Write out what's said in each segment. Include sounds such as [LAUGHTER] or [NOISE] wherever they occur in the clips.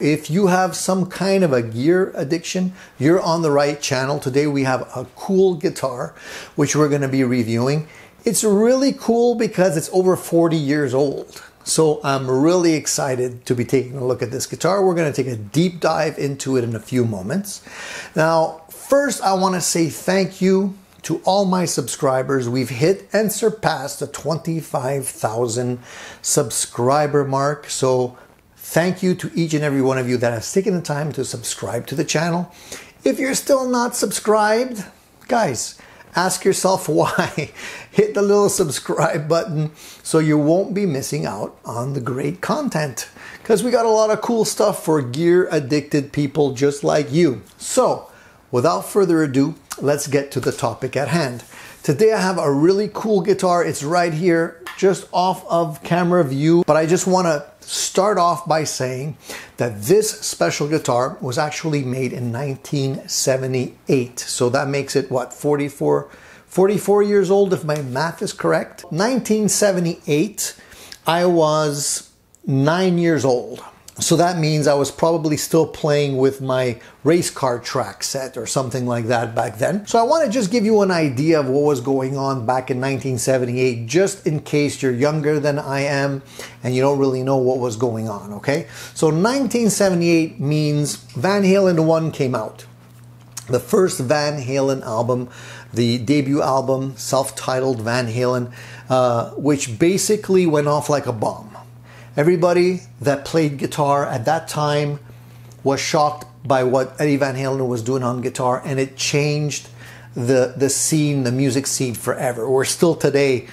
If you have some kind of a gear addiction, you're on the right channel. Today we have a cool guitar, which we're going to be reviewing. It's really cool because it's over 40 years old. So I'm really excited to be taking a look at this guitar. We're going to take a deep dive into it in a few moments. Now, first I want to say thank you to all my subscribers. We've hit and surpassed the 25,000 subscriber mark. So Thank you to each and every one of you that has taken the time to subscribe to the channel. If you're still not subscribed, guys, ask yourself [LAUGHS] why. Hit the little subscribe button so you won't be missing out on the great content. Because we got a lot of cool stuff for gear addicted people just like you. So, without further ado, let's get to the topic at hand. Today I have a really cool guitar. It's right here, just off of camera view, but I just want to start off by saying that this special guitar was actually made in 1978. So that makes it what, 44, 44 years old if my math is correct? 1978, I was nine years old. So that means I was probably still playing with my race car track set or something like that back then. So I want to just give you an idea of what was going on back in 1978, just in case you're younger than I am and you don't really know what was going on, okay? So 1978 means Van Halen 1 came out. The first Van Halen album, the debut album, self titled Van Halen, uh, which basically went off like a bomb. Everybody that played guitar at that time was shocked by what Eddie Van Halen was doing on guitar, and it changed the the scene, the music scene forever. We're still today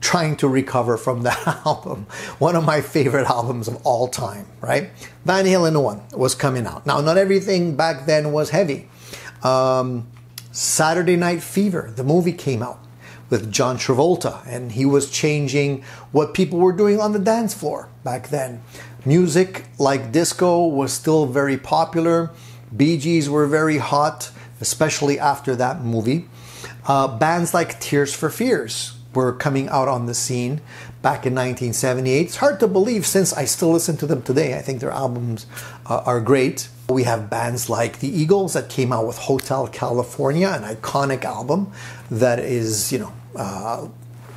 trying to recover from that [LAUGHS] album. One of my favorite albums of all time, right? Van Halen 1 was coming out. Now, not everything back then was heavy. Um, Saturday Night Fever, the movie came out with John Travolta, and he was changing what people were doing on the dance floor back then. Music like disco was still very popular. Bee Gees were very hot, especially after that movie. Uh, bands like Tears for Fears were coming out on the scene back in 1978. It's hard to believe since I still listen to them today. I think their albums uh, are great. We have bands like the Eagles that came out with Hotel California, an iconic album that is, you know, uh,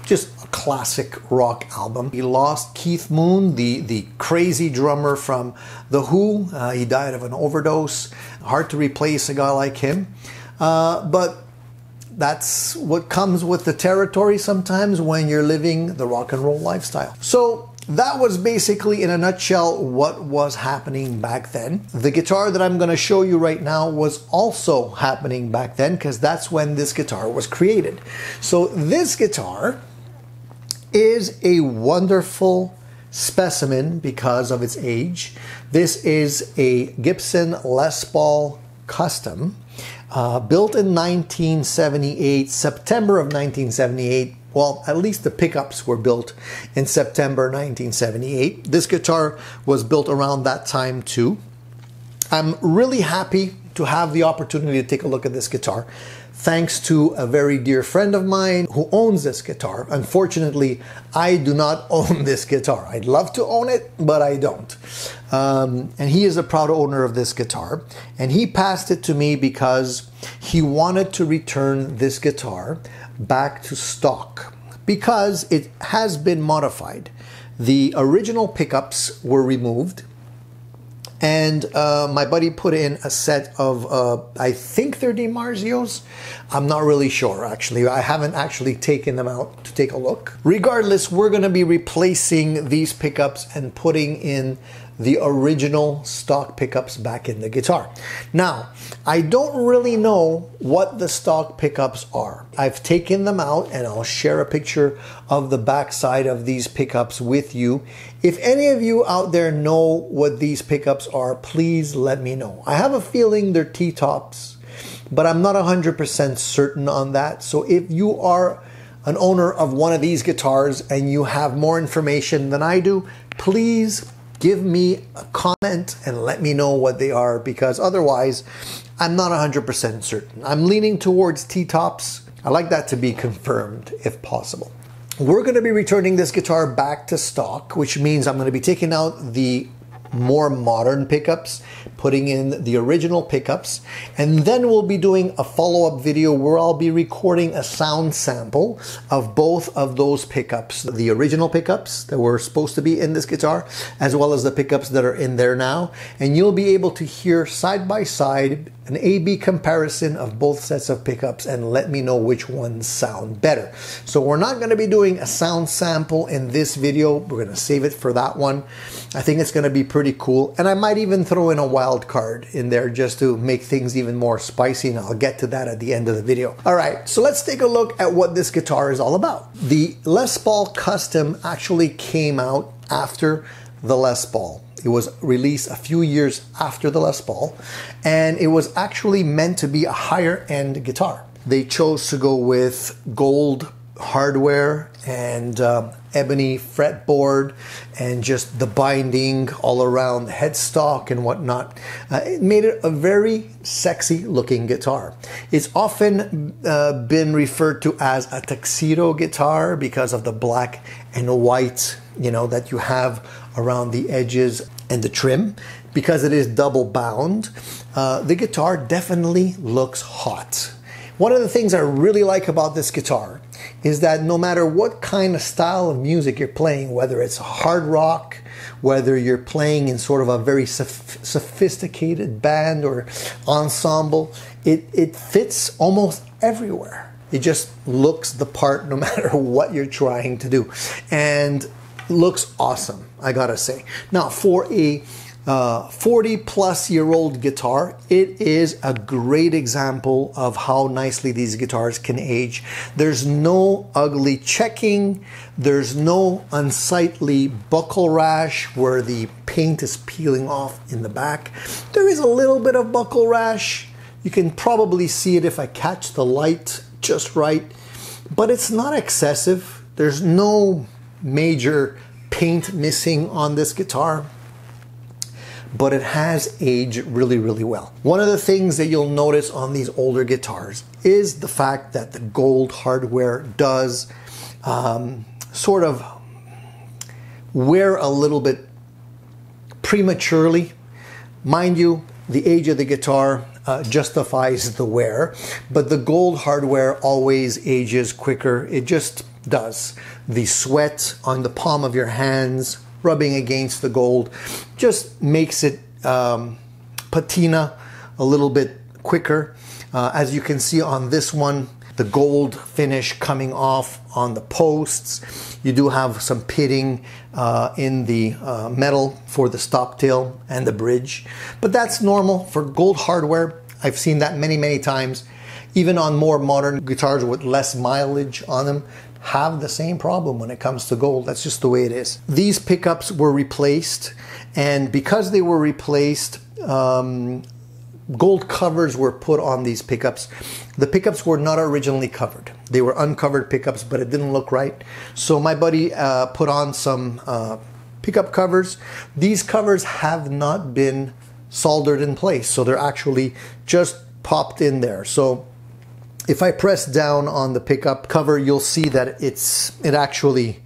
just a classic rock album. He lost Keith Moon, the, the crazy drummer from The Who. Uh, he died of an overdose. Hard to replace a guy like him. Uh, but that's what comes with the territory sometimes when you're living the rock and roll lifestyle. So that was basically, in a nutshell, what was happening back then. The guitar that I'm going to show you right now was also happening back then because that's when this guitar was created. So, this guitar is a wonderful specimen because of its age. This is a Gibson Les Paul Custom, uh, built in 1978, September of 1978 well, at least the pickups were built in September 1978. This guitar was built around that time too. I'm really happy to have the opportunity to take a look at this guitar thanks to a very dear friend of mine who owns this guitar. Unfortunately, I do not [LAUGHS] own this guitar. I'd love to own it, but I don't. Um, and he is a proud owner of this guitar. And he passed it to me because he wanted to return this guitar back to stock because it has been modified. The original pickups were removed and uh, my buddy put in a set of uh, I think they're DiMarzios. I'm not really sure actually. I haven't actually taken them out to take a look. Regardless, we're going to be replacing these pickups and putting in the original stock pickups back in the guitar. Now, I don't really know what the stock pickups are. I've taken them out and I'll share a picture of the backside of these pickups with you. If any of you out there know what these pickups are, please let me know. I have a feeling they're T-tops, but I'm not 100% certain on that. So if you are an owner of one of these guitars and you have more information than I do, please give me a comment and let me know what they are because otherwise I'm not 100% certain. I'm leaning towards T-tops. I like that to be confirmed if possible. We're going to be returning this guitar back to stock, which means I'm going to be taking out the more modern pickups, putting in the original pickups, and then we'll be doing a follow-up video where I'll be recording a sound sample of both of those pickups, the original pickups that were supposed to be in this guitar, as well as the pickups that are in there now, and you'll be able to hear side by side an A-B comparison of both sets of pickups and let me know which ones sound better. So we're not going to be doing a sound sample in this video. We're going to save it for that one. I think it's going to be pretty cool. And I might even throw in a wild card in there just to make things even more spicy. And I'll get to that at the end of the video. All right, so let's take a look at what this guitar is all about. The Les Paul Custom actually came out after the Les Paul. It was released a few years after the Les Paul, and it was actually meant to be a higher end guitar. They chose to go with gold hardware and uh, ebony fretboard and just the binding all around the headstock and whatnot. Uh, it made it a very sexy looking guitar. It's often uh, been referred to as a tuxedo guitar because of the black and white, you know, that you have around the edges and the trim. Because it is double bound, uh, the guitar definitely looks hot. One of the things I really like about this guitar is that no matter what kind of style of music you're playing, whether it's hard rock, whether you're playing in sort of a very sophisticated band or ensemble, it, it fits almost everywhere. It just looks the part no [LAUGHS] matter what you're trying to do. And looks awesome, I gotta say. Now, for a uh, 40 plus year old guitar, it is a great example of how nicely these guitars can age. There's no ugly checking, there's no unsightly buckle rash where the paint is peeling off in the back. There is a little bit of buckle rash. You can probably see it if I catch the light just right, but it's not excessive. There's no major paint missing on this guitar but it has aged really, really well. One of the things that you'll notice on these older guitars is the fact that the gold hardware does um, sort of wear a little bit prematurely. Mind you, the age of the guitar uh, justifies the wear, but the gold hardware always ages quicker. It just does. The sweat on the palm of your hands rubbing against the gold just makes it um, patina a little bit quicker. Uh, as you can see on this one, the gold finish coming off on the posts. You do have some pitting uh, in the uh, metal for the stop tail and the bridge, but that's normal for gold hardware. I've seen that many, many times. Even on more modern guitars with less mileage on them, have the same problem when it comes to gold. That's just the way it is. These pickups were replaced, and because they were replaced, um, gold covers were put on these pickups. The pickups were not originally covered. They were uncovered pickups, but it didn't look right. So my buddy uh, put on some uh, pickup covers. These covers have not been soldered in place, so they're actually just popped in there. So if I press down on the pickup cover, you'll see that it's it actually,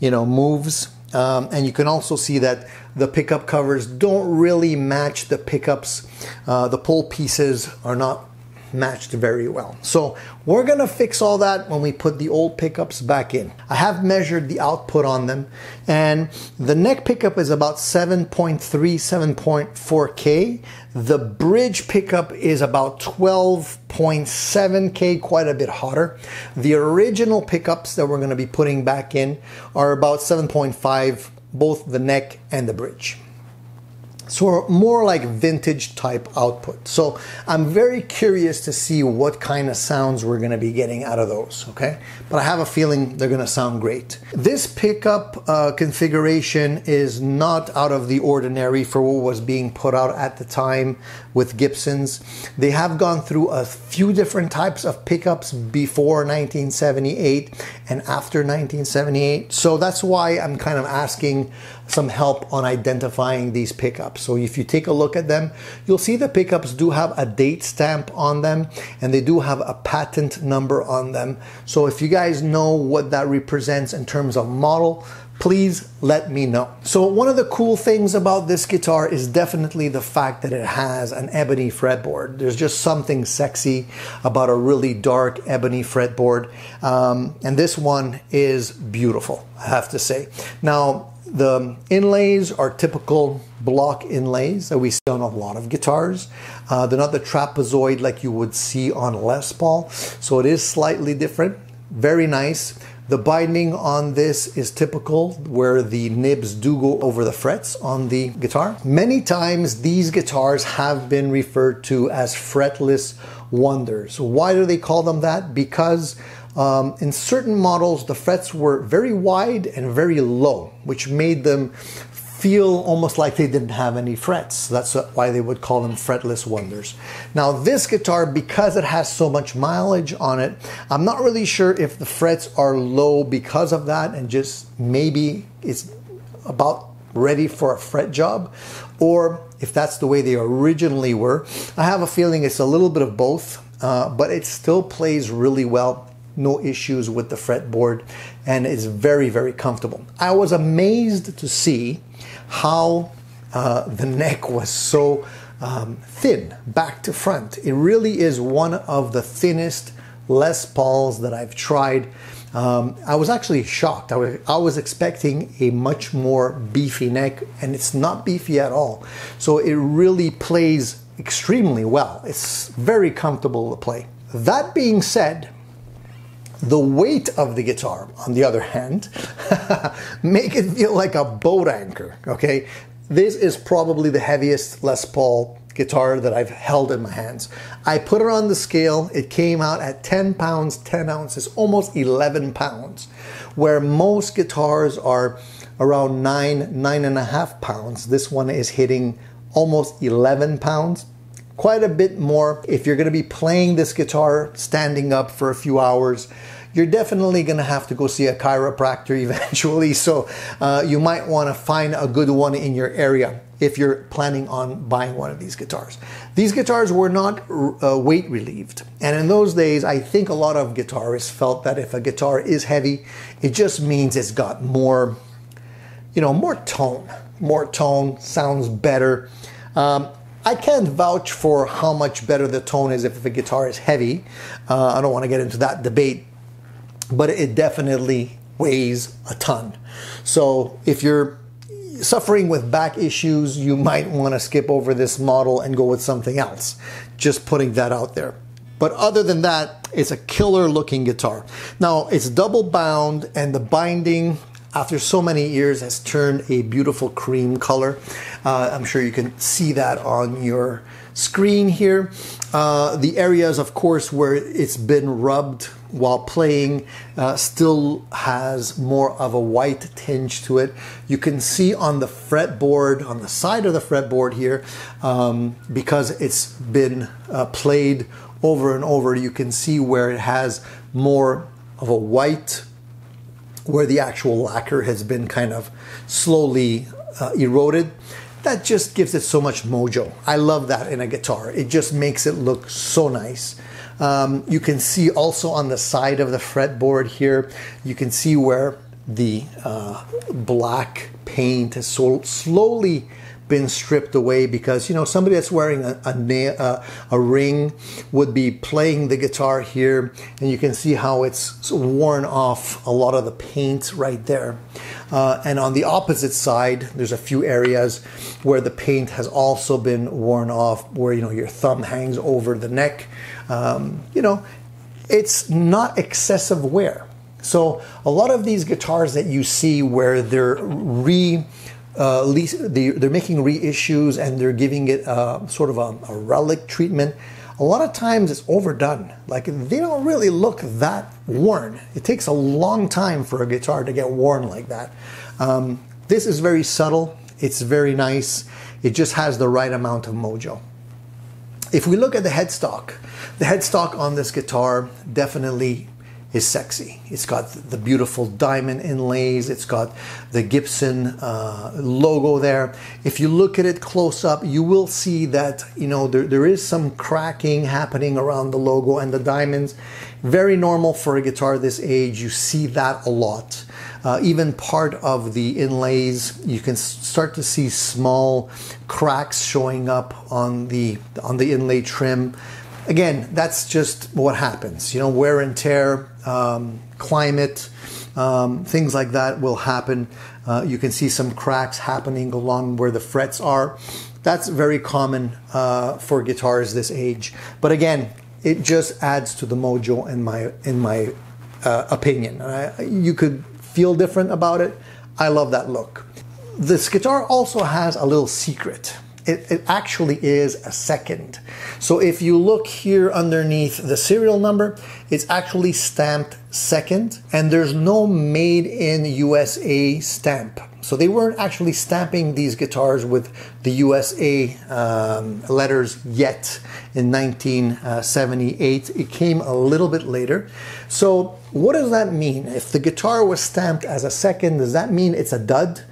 you know, moves. Um, and you can also see that the pickup covers don't really match the pickups. Uh, the pole pieces are not matched very well. So we're gonna fix all that when we put the old pickups back in. I have measured the output on them and the neck pickup is about 7.3, 7.4K. The bridge pickup is about 12.7K, quite a bit hotter. The original pickups that we're gonna be putting back in are about 7.5, both the neck and the bridge. So more like vintage type output. So I'm very curious to see what kind of sounds we're going to be getting out of those, okay? But I have a feeling they're going to sound great. This pickup uh, configuration is not out of the ordinary for what was being put out at the time with Gibsons. They have gone through a few different types of pickups before 1978 and after 1978. So that's why I'm kind of asking some help on identifying these pickups. So if you take a look at them, you'll see the pickups do have a date stamp on them and they do have a patent number on them. So if you guys know what that represents in terms of model, please let me know. So one of the cool things about this guitar is definitely the fact that it has an ebony fretboard. There's just something sexy about a really dark ebony fretboard. Um, and this one is beautiful, I have to say. Now, the inlays are typical block inlays that we see on a lot of guitars. Uh, they're not the trapezoid like you would see on Les Paul, so it is slightly different. Very nice. The binding on this is typical where the nibs do go over the frets on the guitar. Many times these guitars have been referred to as fretless wonders. Why do they call them that? Because um, in certain models, the frets were very wide and very low, which made them feel almost like they didn't have any frets. That's why they would call them fretless wonders. Now this guitar, because it has so much mileage on it, I'm not really sure if the frets are low because of that and just maybe it's about ready for a fret job or if that's the way they originally were. I have a feeling it's a little bit of both, uh, but it still plays really well no issues with the fretboard and it's very very comfortable i was amazed to see how uh, the [LAUGHS] neck was so um, thin back to front. It really is one of the thinnest Les Pauls that I've tried. Um, I was actually shocked. I was, I was expecting a much more beefy neck, and it's not beefy at all. So it really plays extremely well. It's very comfortable to play. That being said, the weight of the guitar, on the other hand, [LAUGHS] make it feel like a boat anchor, okay? This is probably the heaviest Les Paul guitar that I've held in my hands. I put it on the scale, it came out at 10 pounds, 10 ounces, almost 11 pounds, where most guitars are around nine, nine and a half pounds. This one is hitting almost 11 pounds quite a bit more. If you're going to be playing this guitar standing up for a few hours, you're definitely going to have to go see a chiropractor [LAUGHS] eventually. So uh, you might want to find a good one in your area if you're planning on buying one of these guitars. These guitars were not uh, weight relieved. And in those days, I think a lot of guitarists felt that if a guitar is heavy, it just means it's got more, you know, more tone. More tone, sounds better. Um, I can't vouch for how much better the tone is if a guitar is heavy. Uh, I don't want to get into that debate, but it definitely weighs a ton. So if you're suffering with back issues, you might want to skip over this model and go with something else. Just putting that out there. But other than that, it's a killer looking guitar. Now, it's double bound and the binding after so many years has turned a beautiful cream color. Uh, I'm sure you can see that on your screen here. Uh, the areas, of course, where it's been rubbed while playing uh, still has more of a white tinge to it. You can see on the fretboard, on the side of the fretboard here, um, because it's been uh, played over and over, you can see where it has more of a white where the actual lacquer has been kind of slowly uh, eroded. That just gives it so much mojo. I love that in a guitar. It just makes it look so nice. Um, you can see also on the side of the fretboard here, you can see where the uh, black paint has so slowly been stripped away because you know somebody that's wearing a, a, uh, a, ring would be playing the guitar here and you can see how it's worn off a lot of the paint right there. Uh, and on the opposite side there's a few areas where the paint has also been worn off where you know your thumb hangs over the neck. Um, you know it's not excessive wear. So a lot of these guitars that you see where they're re uh, they, they're making reissues and they're giving it a, sort of a, a, relic treatment. A lot of times it's overdone. Like they don't really look that worn. It takes a long time for a guitar to get worn like that. Um, this is very subtle. It's very nice. It just has the right amount of mojo. If we look at the headstock, the headstock on this guitar definitely is sexy. It's got the beautiful diamond inlays. It's got the Gibson uh, logo there. If you look at it close up, you will see that you know there, there is some cracking happening around the logo and the diamonds. Very normal for a guitar this age. You see that a lot. Uh, even part of the inlays, you can start to see small cracks showing up on the on the inlay trim. Again, that's just what happens. You know, wear and tear, um, climate, um, things like that will happen. Uh, you can see some cracks happening along where the frets are. That's very common uh, for guitars this age. But again, it just adds to the mojo in my in my uh, opinion. I, you could feel different about it. I love that look. This guitar also has a little secret. It, it, actually is a second. So if you look here underneath the serial number, it's actually stamped second and there's no made in USA stamp. So they weren't actually stamping these guitars with the USA um, letters yet in 1978. It came a little bit later. So what does that mean? If the guitar was stamped as a second, does that mean it's a dud?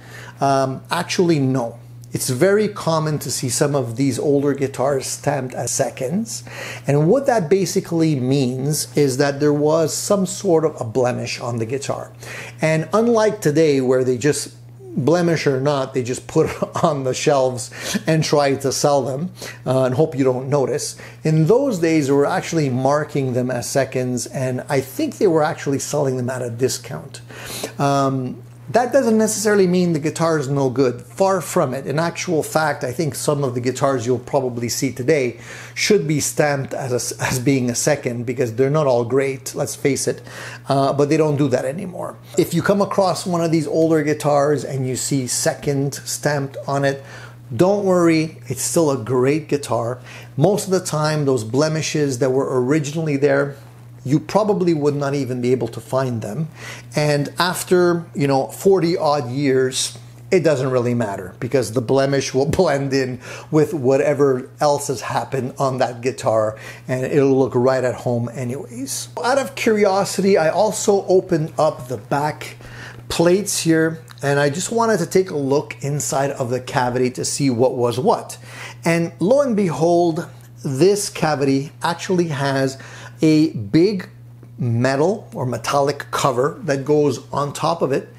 Um, actually, no. It's very common to see some of these older guitars stamped as seconds. And what that basically means is that there was some sort of a blemish on the guitar. And unlike today, where they just blemish or not, they just put it [LAUGHS] on the shelves and try to sell them uh, and hope you don't notice. In those days, they were actually marking them as seconds, and I think they were actually selling them at a discount. Um, that doesn't necessarily mean the guitar is no good. Far from it. In actual fact, I think some of the guitars you'll probably see today should be stamped as, a, as being a second because they're not all great, let's face it. Uh, but they don't do that anymore. If you come across one of these older guitars and you see second stamped on it, don't worry, it's still a great guitar. Most of the time, those blemishes that were originally there, you probably would not even be able to find them. And after, you know, 40 odd years, it doesn't really matter because the blemish will [LAUGHS] blend in with whatever else has happened on that guitar and it'll look right at home anyways. Out of curiosity, I also opened up the back plates here and I just wanted to take a look inside of the cavity to see what was what. And lo and behold, this cavity actually has a big metal or metallic cover that goes on top of it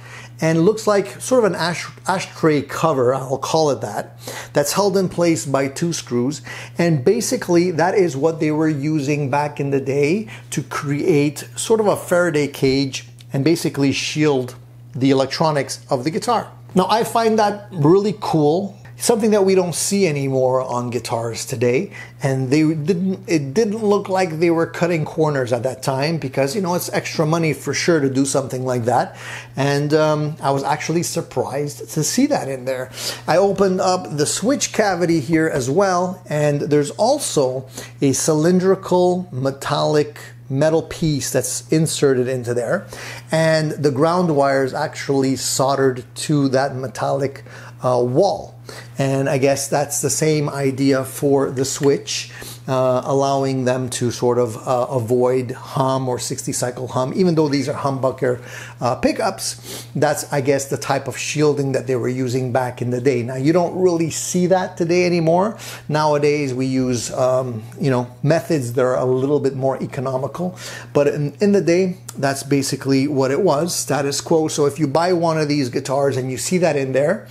and looks like sort of an ash, ashtray cover, I'll call it that, that's held in place by two screws. And basically, that is what they were using back in the day to create sort of a Faraday cage and basically shield the electronics of the guitar. Now, I find that really cool something that we don't see anymore on guitars today. And they didn't it didn't look like they were cutting corners at that time because you know it's extra money for sure to do something like that. And um, i was actually surprised to see that in there. I opened up the switch cavity here as well. And there's also a cylindrical metallic metal piece that's inserted into there. And the ground wires actually soldered to that metallic uh, wall. And I guess that's the same idea for the switch, uh, allowing them to sort of uh, avoid hum or 60 cycle hum. Even though these are humbucker uh, pickups, that's, I guess, the type of shielding that they were using back in the day. Now, you don't really see that today anymore. Nowadays, we use, um, you know, methods that are a little bit more economical. But in, in the day, that's basically what it was, status quo. So if you buy one of these guitars and you see that in there,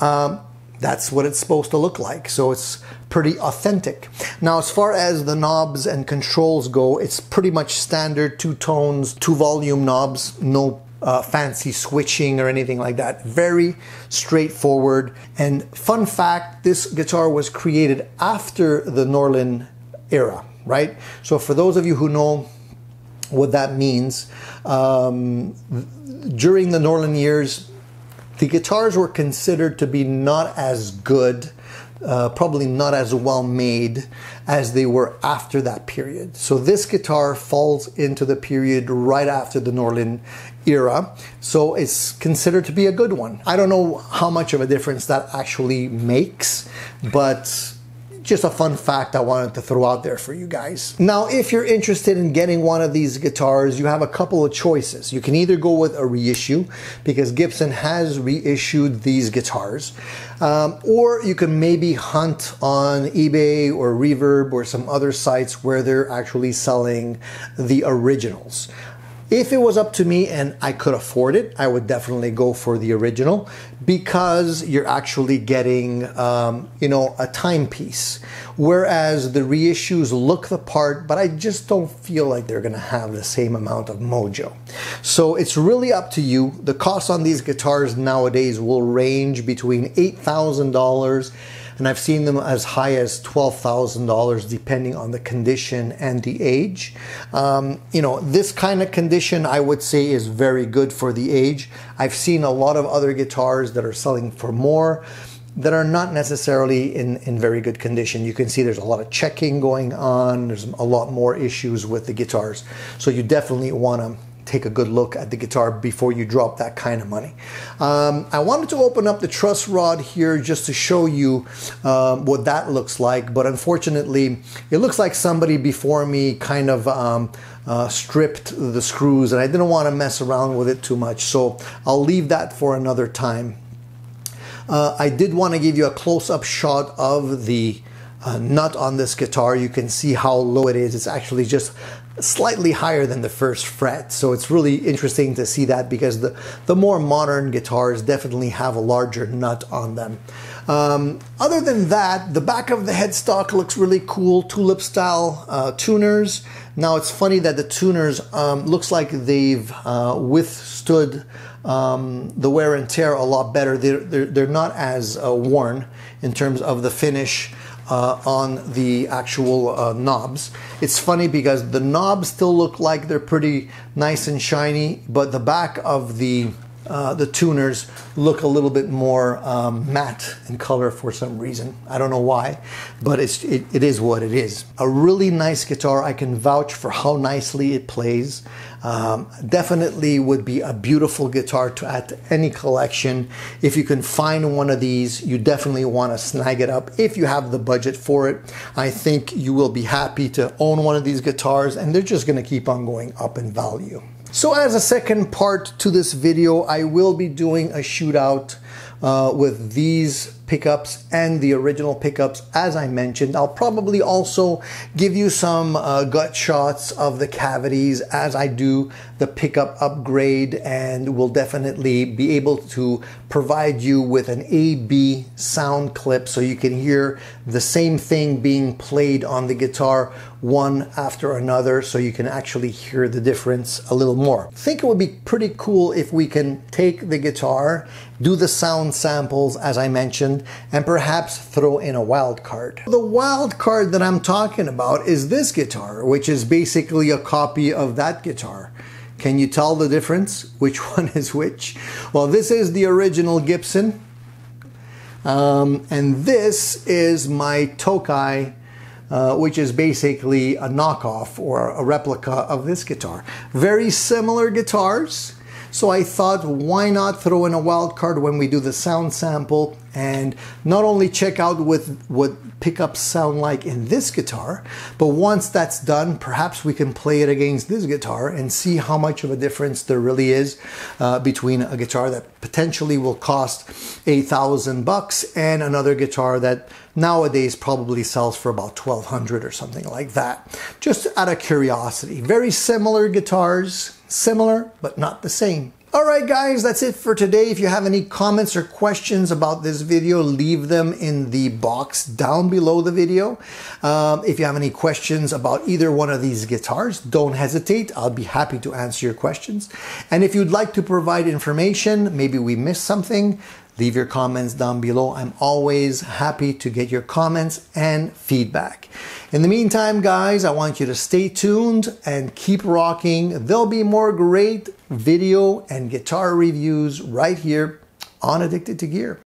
um, that's what it's supposed to look like. So it's pretty authentic. Now, as far as the knobs and controls go, it's pretty much standard two tones, two volume knobs, no uh, fancy switching or anything like that. Very straightforward. And fun fact, this guitar was created after the Norlin era, right? So for those of you who know what that means, um, during the Norlin years, the guitars were considered to be not as good, uh, probably not as well made as they were after that period. So this guitar falls into the period right after the Norlin era. So it's considered to be a good one. I don't know how much of a difference that actually makes, but just a fun fact I wanted to throw out there for you guys. Now, if you're interested in getting one of these guitars, you have a couple of choices. You can either go with a reissue, because Gibson has reissued these guitars, um, or you can maybe hunt on eBay or Reverb or some other sites where they're actually selling the originals. If it was up to me and I could afford it, I would definitely go for the original because you're actually getting, um, you know, a timepiece. Whereas the reissues look the part, but I just don't feel like they're to have the same amount of mojo. So it's really up to you. The cost on these guitars nowadays will range between $8,000 and I've seen them as high as $12,000 depending on the condition and the age. Um, you know, this kind of condition I would say is very good for the age. I've seen a lot of other guitars that are selling for more that are not necessarily in, in very good condition. You can see there's a lot of checking going on. There's a lot more issues with the guitars. So you definitely want to take a good look at the guitar before you drop that kind of money. Um, I wanted to open up the truss rod here just to show you um, what that looks like, but unfortunately, it looks like somebody before me kind of um, uh, stripped the screws and I didn't want to mess around with it too much, so I'll leave that for another time. Uh, I did want to give you a close-up shot of the uh, nut on this guitar. You can see how low it is. It's actually just slightly higher than the first fret. So it's really interesting to see that because the, the more modern guitars definitely have a larger nut on them. Um, other than that, the back of the headstock looks really cool, tulip style uh, tuners. Now it's funny that the tuners um, looks like they've uh, withstood um, the wear and tear a lot better. They're, they're, they're not as uh, worn in terms of the finish uh, on the actual uh, knobs. It's funny because the knobs still look like they're pretty nice and shiny, but the back of the uh, the tuners look a little bit more um, matte in color for some reason. I don't know why, but it's it, it is what it is. A really nice guitar. I can vouch for how nicely it plays. Um, definitely would be a beautiful guitar to add to any collection. If you can find one of these, you definitely want to snag it up if you have the budget for it. I think you will be happy to own one of these guitars and they're just going to keep on going up in value. So as a second part to this video, I will be doing a shootout uh, with these pickups and the original pickups as I mentioned. I'll probably also give you some uh, gut shots of the cavities as I do the pickup upgrade and will definitely be able to provide you with an A-B sound clip so you can hear the same thing being played on the guitar one after another so you can actually hear the difference a little more. I think it would be pretty cool if we can take the guitar, do the sound samples as I mentioned, and perhaps throw in a wild card. The wild card that I'm talking about is this guitar, which is basically a copy of that guitar. Can you tell the difference? [LAUGHS] Which one is which? Well, this is the original Gibson, um, and this is my Tokai, uh, which is basically a knockoff or a replica of this guitar. Very similar guitars. So I thought, why not throw in a wild card when we do the sound sample and not only check out with what pickups sound like in this guitar, but once that's done, perhaps we can play it against this guitar and see how much of a difference there really is uh, between a guitar that potentially will cost a thousand bucks and another guitar that nowadays probably sells for about 1200 or something like that. Just out of curiosity. Very similar guitars, Similar, but not the same. All right, guys, that's it for today. If you have any comments or questions about this video, leave them in the box down below the video. Um, if you have any questions about either one of these guitars, don't hesitate. I'll be happy to answer your questions. And if you'd like to provide information, maybe we missed something, Leave your comments down below. I'm always happy to get your comments and feedback. In the meantime, guys, I want you to stay tuned and keep rocking. There'll be more great video and guitar reviews right here on Addicted to Gear.